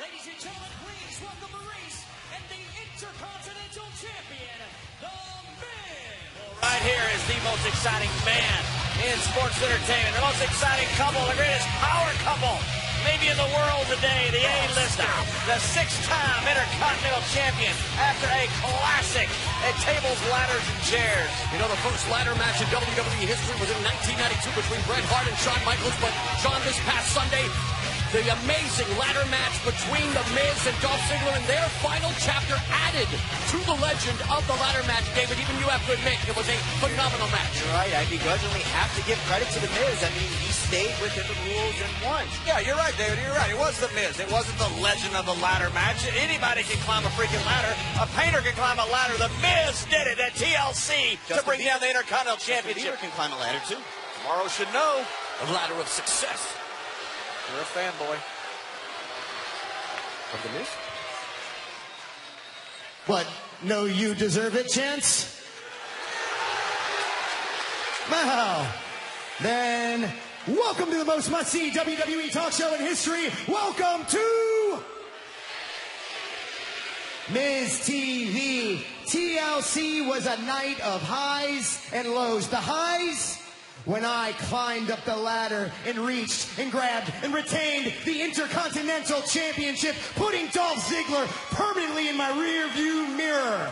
Ladies and gentlemen, please welcome Maryse and the Intercontinental Champion, The Miz. Right here is the most exciting man in sports entertainment, the most exciting couple, the greatest power couple maybe in the world today, the A-lister, the six-time Intercontinental Champion after a classic at tables, ladders, and chairs. You know, the first ladder match in WWE history was in 1992 between Bret Hart and Shawn Michaels, but Shawn, this past Sunday, the amazing ladder match between The Miz and Dolph Ziggler in their final chapter added to the legend of the ladder match. David, even you have to admit it was a phenomenal match. You're right. I begrudgingly have to give credit to The Miz. I mean, he stayed within the rules and won. Yeah, you're right, David. You're right. It was The Miz. It wasn't the legend of the ladder match. Anybody can climb a freaking ladder. A painter can climb a ladder. The Miz did it at TLC to bring down the Intercontinental Championship. Bieber can climb a ladder, too. Tomorrow should know. A ladder of success. You're a fanboy. Of the Miz? But No, you deserve it, chance? Well, then, welcome to the most must-see WWE talk show in history. Welcome to Miz TV. TLC was a night of highs and lows. The highs when I climbed up the ladder and reached and grabbed and retained the Intercontinental Championship, putting Dolph Ziggler permanently in my rear view mirror.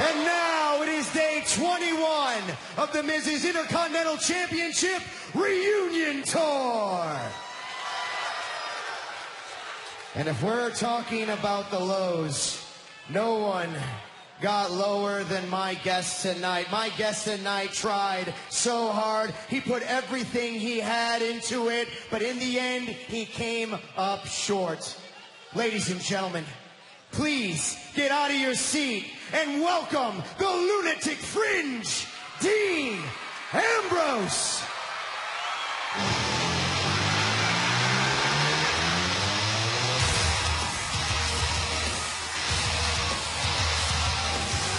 And now it is day 21 of the Miz's Intercontinental Championship Reunion Tour. And if we're talking about the lows, no one got lower than my guest tonight. My guest tonight tried so hard. He put everything he had into it, but in the end, he came up short. Ladies and gentlemen, please get out of your seat and welcome the lunatic fringe, Dean Ambrose.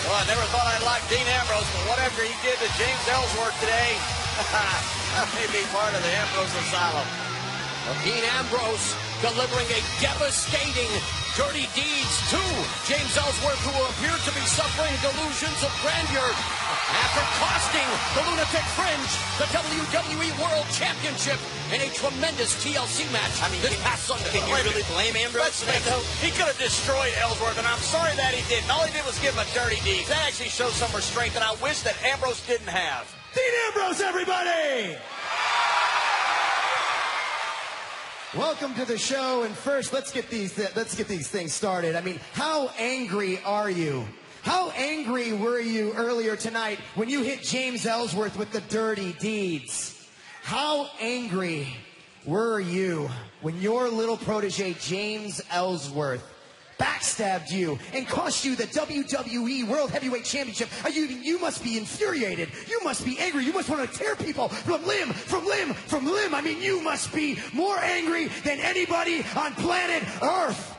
Well, I never thought I'd like Dean Ambrose, but whatever he did to James Ellsworth today, that may be part of the Ambrose Asylum. Well, Dean Ambrose delivering a devastating dirty deeds to James Ellsworth, who appeared to be suffering delusions of grandeur after costing the Lunatic Fringe the WWE World Championship in a tremendous TLC match I mean, this can- past Sunday. can you really blame Ambrose Let's for that, face it, though? he could have destroyed Ellsworth, and I'm sorry that he didn't. All he did was give him a dirty deed. That actually shows some restraint that I wish that Ambrose didn't have. Dean Ambrose, everybody! Welcome to the show, and first, let's get these let's get these things started. I mean, how angry are you? How angry were you earlier tonight when you hit James Ellsworth with the dirty deeds? How angry were you when your little protege James Ellsworth backstabbed you and cost you the WWE World Heavyweight Championship. You, you must be infuriated. You must be angry. You must want to tear people from limb, from limb, from limb. I mean, you must be more angry than anybody on planet Earth.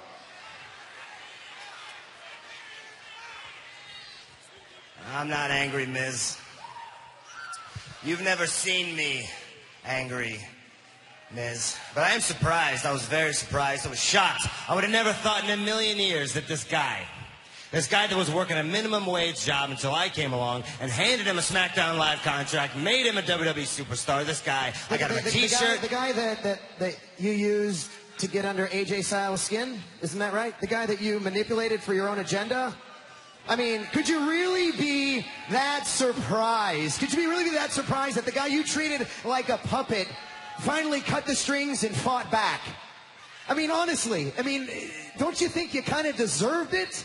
I'm not angry, Miz. You've never seen me angry, Miz. But I am surprised. I was very surprised. I was shocked. I would have never thought in a million years that this guy, this guy that was working a minimum wage job until I came along and handed him a SmackDown Live contract, made him a WWE superstar. This guy, I got him a the, the, the guy, T-shirt. the guy that, that, that you used to get under AJ Styles' skin, isn't that right? The guy that you manipulated for your own agenda? I mean, could you really be that surprised? Could you be really be that surprised that the guy you treated like a puppet finally cut the strings and fought back? I mean, honestly, I mean, don't you think you kind of deserved it?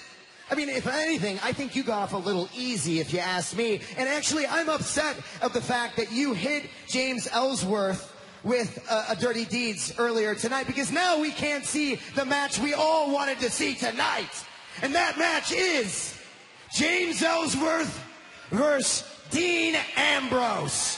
I mean, if anything, I think you got off a little easy, if you ask me. And actually, I'm upset of the fact that you hit James Ellsworth with uh, a dirty deeds earlier tonight because now we can't see the match we all wanted to see tonight. And that match is James Ellsworth versus Dean Ambrose.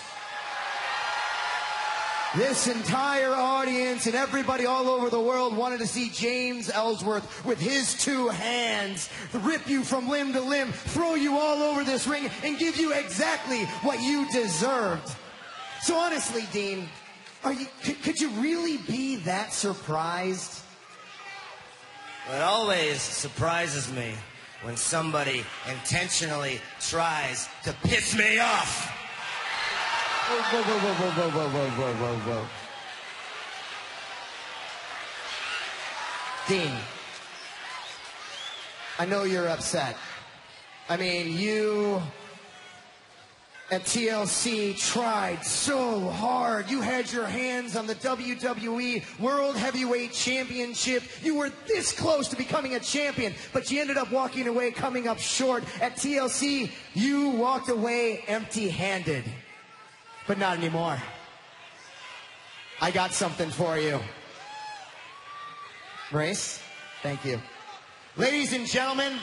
This entire audience and everybody all over the world wanted to see James Ellsworth with his two hands rip you from limb to limb, throw you all over this ring, and give you exactly what you deserved. So honestly, Dean, you, could you really be that surprised? It always surprises me when somebody intentionally tries to piss me off. Whoa, whoa, whoa, whoa, whoa, whoa, whoa, whoa, whoa. Dean, I know you're upset. I mean, you at TLC tried so hard. You had your hands on the WWE World Heavyweight Championship. You were this close to becoming a champion, but you ended up walking away, coming up short. At TLC, you walked away empty handed. But not anymore. I got something for you. Race, thank you. Ladies and gentlemen,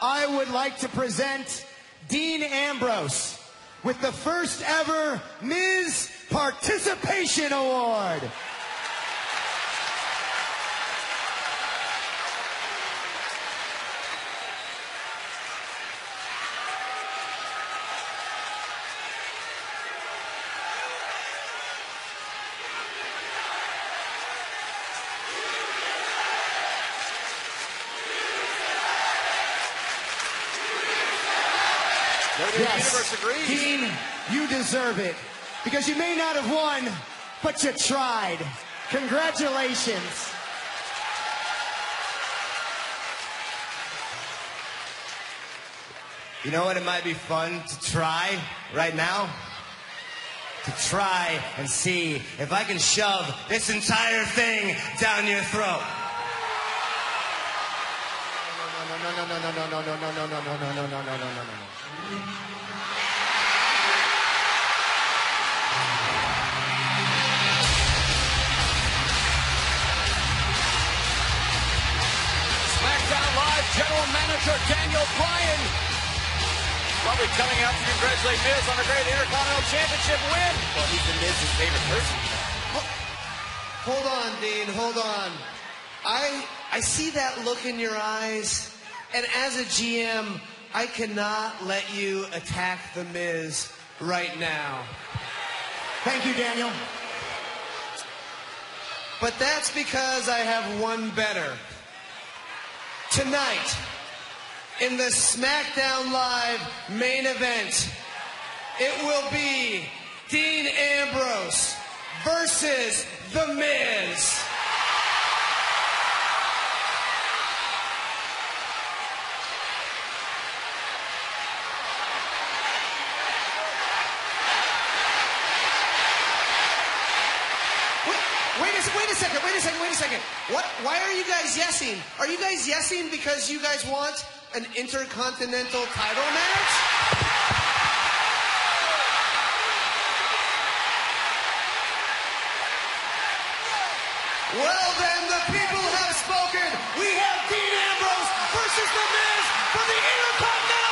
I would like to present Dean Ambrose with the first ever Miz Participation Award. Universe agrees. Dean, you deserve it. Because you may not have won, but you tried. Congratulations. You know what? It might be fun to try right now. To try and see if I can shove this entire thing down your throat. No, no, no, no, no, no, no, no, no, no, no, no, no, no, no, no, no, no, no. SmackDown Live General Manager Daniel Bryan. Probably coming out to congratulate Miz on a great Intercontinental Championship win. Well, he's the Miz's favorite person. Hold on, Dean. Hold on. I I see that look in your eyes, and as a GM, I cannot let you attack the Miz right now. Thank you, Daniel. But that's because I have one better. Tonight, in the SmackDown Live main event, it will be Dean Ambrose versus The Miz. Wait, wait a, wait a second, wait a second. What, why are you guys yesing? Are you guys yesing because you guys want an intercontinental title match? Well then, the people have spoken. We have Dean Ambrose versus The Miz for the Intercontinental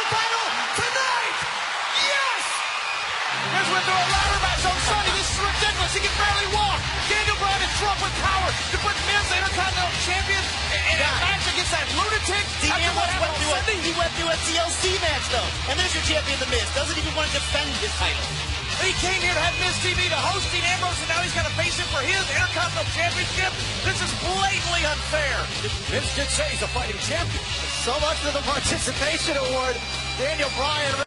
This. He can barely walk. Daniel Bryan is drunk with power to put Miz, the Intercontinental Champion, in in a match against that lunatic. Dean After what Ambrose happened went on through, a, he went through a TLC match though, and there's your champion, The Miz. Doesn't even want to defend his title. He came here to have Miz TV to host Dean Ambrose, and now he's got to face him for his Intercontinental Championship. This is blatantly unfair. Vince did say he's a fighting champion. So much for the participation award. Daniel Bryan